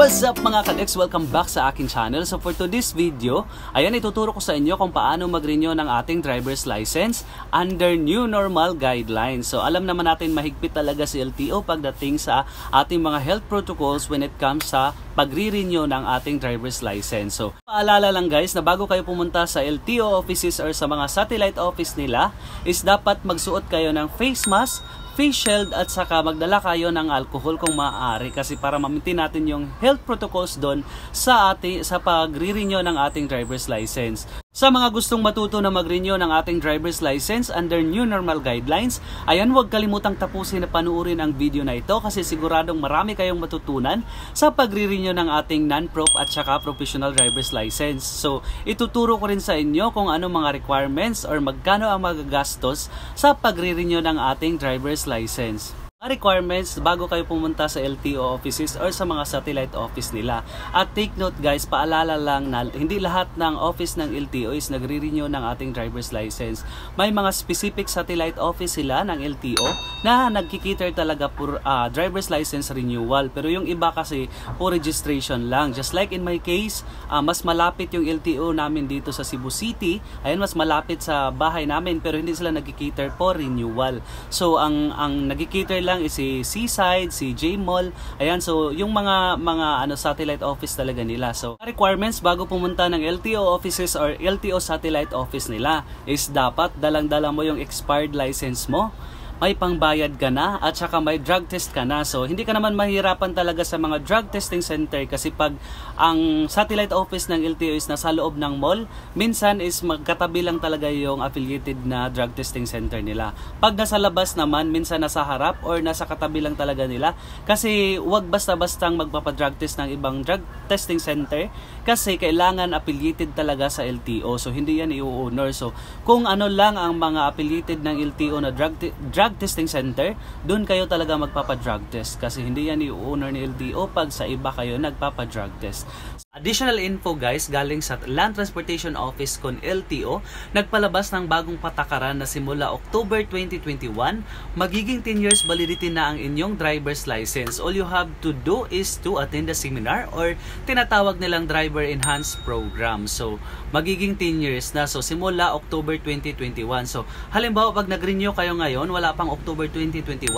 What's up mga kadex? Welcome back sa akin channel. So for today's video, ayan ituturo ko sa inyo kung paano mag-renew ng ating driver's license under new normal guidelines. So alam naman natin mahigpit talaga si LTO pagdating sa ating mga health protocols when it comes sa pagre-renew ng ating driver's license. So paalala lang guys na bago kayo pumunta sa LTO offices or sa mga satellite office nila is dapat magsuot kayo ng face mask face shield at saka magdala kayo ng alcohol kung maaari kasi para ma-maintain natin yung health protocols doon sa ating sa pagre-renew ng ating driver's license. Sa mga gustong matuto na mag-renew ng ating driver's license under new normal guidelines, ayan huwag kalimutang tapusin na panuorin ang video na ito kasi siguradong marami kayong matutunan sa pagre-renew ng ating non-prop at saka professional driver's license. So, ituturo ko rin sa inyo kung ano mga requirements or magkano ang magagastos sa pagre-renew ng ating driver's license requirements bago kayo pumunta sa LTO offices or sa mga satellite office nila. At take note guys, paalala lang na hindi lahat ng office ng LTO is nagre-renew ng ating driver's license. May mga specific satellite office sila ng LTO na nagkikiter talaga for uh, driver's license renewal. Pero yung iba kasi for registration lang. Just like in my case, uh, mas malapit yung LTO namin dito sa Cebu City. Ayun, mas malapit sa bahay namin pero hindi sila nagkikiter for renewal. So ang ang nagkikiter lang is si Seaside, si J Mall. Ayan, so yung mga mga ano satellite office talaga nila. So requirements bago pumunta ng LTO offices or LTO satellite office nila is dapat dalang-dala mo yung expired license mo may pangbayad ka na at saka may drug test ka na. So, hindi ka naman mahirapan talaga sa mga drug testing center kasi pag ang satellite office ng LTO is nasa loob ng mall, minsan is magkatabi lang talaga yung affiliated na drug testing center nila. Pag nasa labas naman, minsan nasa harap or nasa katabi lang talaga nila kasi wag basta-bastang magpapa-drug test ng ibang drug testing center kasi kailangan affiliated talaga sa LTO. So, hindi yan i-honor. So, kung ano lang ang mga affiliated ng LTO na drug, drug drug testing center, doon kayo talaga magpapa-drug test kasi hindi yan i-owner ni LTO pag sa iba kayo nagpapa-drug test. Additional info guys galing sa Land Transportation Office kon LTO, nagpalabas ng bagong patakaran na simula October 2021, magiging 10 years validity na ang inyong driver's license. All you have to do is to attend the seminar or tinatawag nilang driver enhanced program. So, magiging 10 years na. So, simula October 2021. So, halimbawa pag nag-renew kayo ngayon, wala pang October 2021,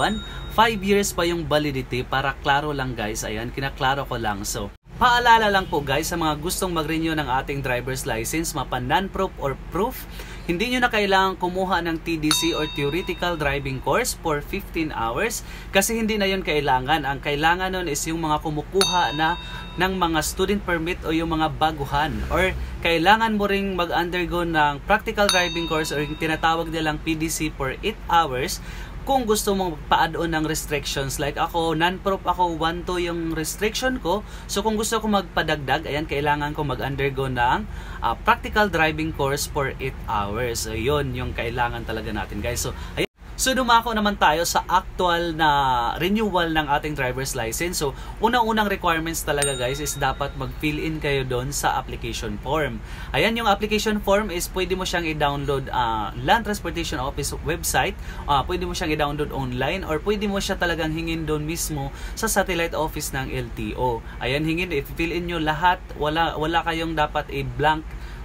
5 years pa yung validity para klaro lang guys. Ayan, kinaklaro ko lang. So, Paalala lang po guys sa mga gustong mag-renew ng ating driver's license, mapa non-proof or proof, hindi nyo na kailangan kumuha ng TDC or Theoretical Driving Course for 15 hours kasi hindi na yon kailangan. Ang kailangan nun is yung mga kumukuha na ng mga student permit o yung mga baguhan or kailangan mo ring mag-undergo ng practical driving course or yung tinatawag nilang PDC for 8 hours kung gusto mong pa-add-on ng restrictions. Like ako non-prop ako 1 to yung restriction ko. So kung gusto ko magpadagdag ayan kailangan ko mag-undergo ng uh, practical driving course for 8 hours. So yun yung kailangan talaga natin guys. So ayan So dumako naman tayo sa actual na renewal ng ating driver's license. So unang-unang requirements talaga guys is dapat mag-fill in kayo doon sa application form. Ayan yung application form is pwede mo siyang i-download uh, Land Transportation Office website. Uh, pwede mo siyang i-download online or pwede mo siya talagang hingin doon mismo sa satellite office ng LTO. Ayan hingin, i-fill in nyo lahat. Wala, wala kayong dapat i-blank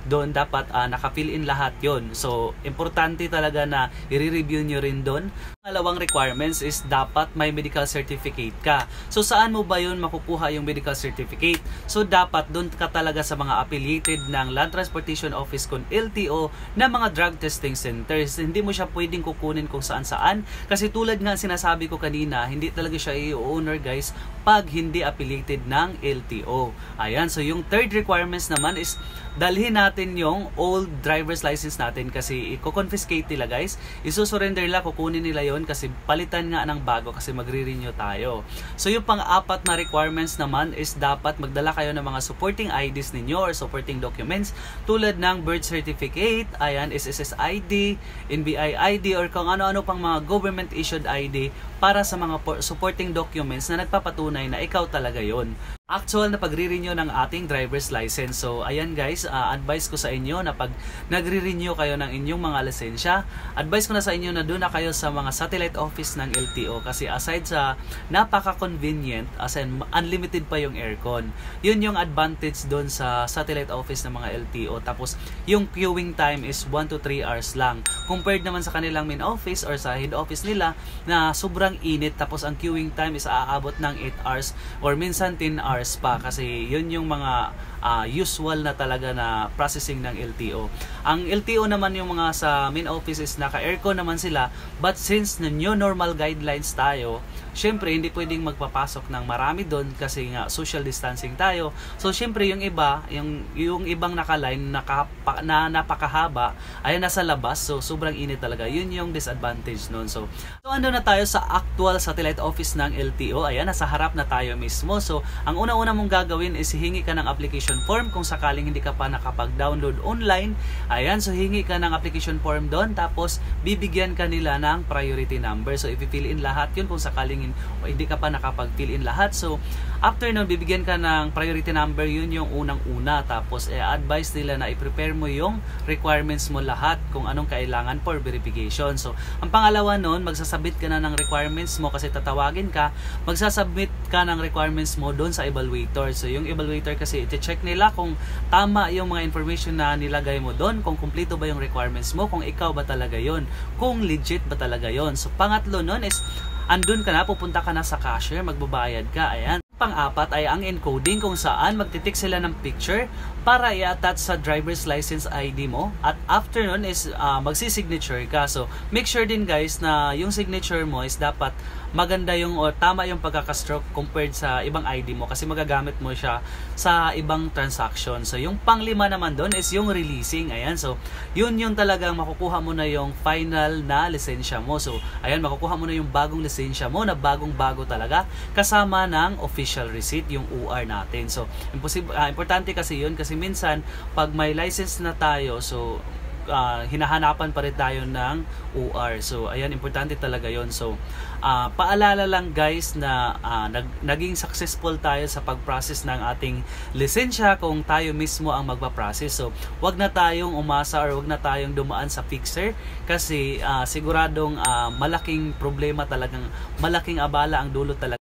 doon dapat uh, naka-fill in lahat yon So, importante talaga na i-review nyo rin doon. Dalawang requirements is dapat may medical certificate ka. So, saan mo ba yun makukuha yung medical certificate? So, dapat doon ka talaga sa mga affiliated ng Land Transportation Office kung LTO na mga drug testing centers. Hindi mo siya pwedeng kukunin kung saan-saan. Kasi tulad nga sinasabi ko kanina, hindi talaga siya i-owner guys pag hindi affiliated ng LTO. Ayan, so yung third requirements naman is dalhin natin yung old driver's license natin kasi i-confiscate nila guys. Isusurrender nila, kukunin nila yon kasi palitan nga ng bago kasi magre-renew tayo. So yung pang-apat na requirements naman is dapat magdala kayo ng mga supporting IDs ninyo or supporting documents tulad ng birth certificate, ayan, SSS ID, NBI ID or kung ano-ano pang mga government issued ID para sa mga supporting documents na nagpapatunay na ikaw talaga yon. Actual na pagre-renew ng ating driver's license. So, ayan guys, uh, advice ko sa inyo na pag nagre-renew kayo ng inyong mga lisensya, advice ko na sa inyo na doon na kayo sa mga satellite office ng LTO kasi aside sa napaka-convenient, as in unlimited pa yung aircon. Yun yung advantage doon sa satellite office ng mga LTO. Tapos, yung queuing time is 1 to 3 hours lang. Compared naman sa kanilang main office or sa head office nila na sobrang init tapos ang queuing time is aabot ng 8 hours or minsan 10 hours hours pa kasi yun yung mga uh, usual na talaga na processing ng LTO. Ang LTO naman yung mga sa main offices naka-aircon naman sila but since na new normal guidelines tayo, syempre hindi pwedeng magpapasok ng marami doon kasi nga social distancing tayo. So syempre yung iba, yung yung ibang naka-line naka, na napakahaba ay nasa labas. So sobrang init talaga. Yun yung disadvantage noon. So so ando na tayo sa actual satellite office ng LTO. Ayan, nasa harap na tayo mismo. So ang una-una mong gagawin is hingi ka ng application form kung sakaling hindi ka pa nakapag-download online. Ayan, so hingi ka ng application form doon tapos bibigyan ka nila ng priority number. So i-fill in lahat 'yun kung sakaling hindi ka pa nakapag-fill in lahat. So, after nun, bibigyan ka ng priority number, yun yung unang-una. Tapos, eh, advice nila na i-prepare mo yung requirements mo lahat kung anong kailangan for verification. So, ang pangalawa nun, magsasabit ka na ng requirements mo kasi tatawagin ka, magsasubmit ka ng requirements mo doon sa evaluator. So, yung evaluator kasi, iti-check nila kung tama yung mga information na nilagay mo doon, kung kumpleto ba yung requirements mo, kung ikaw ba talaga yon kung legit ba talaga yon So, pangatlo nun is andun ka na, pupunta ka na sa cashier, magbabayad ka, ayan. Pang-apat ay ang encoding kung saan magtitik sila ng picture para i-attach sa driver's license ID mo at after nun is uh, magsi-signature ka. So make sure din guys na yung signature mo is dapat maganda yung o tama yung pagkaka-stroke compared sa ibang ID mo kasi magagamit mo siya sa ibang transaction. So yung panglima naman doon is yung releasing. Ayan, so yun yung talagang makukuha mo na yung final na lisensya mo. So ayan, makukuha mo na yung bagong lisensya mo na bagong-bago talaga kasama ng official receipt, yung UR natin. So imposible, uh, importante kasi yun kasi minsan pag may license na tayo, so uh, hinahanapan pa rin tayo ng OR. So, ayan, importante talaga yon So, uh, paalala lang guys na uh, nag, naging successful tayo sa pag-process ng ating lisensya kung tayo mismo ang magpa-process. So, wag na tayong umasa or wag na tayong dumaan sa fixer kasi uh, siguradong uh, malaking problema talagang, malaking abala ang dulot talaga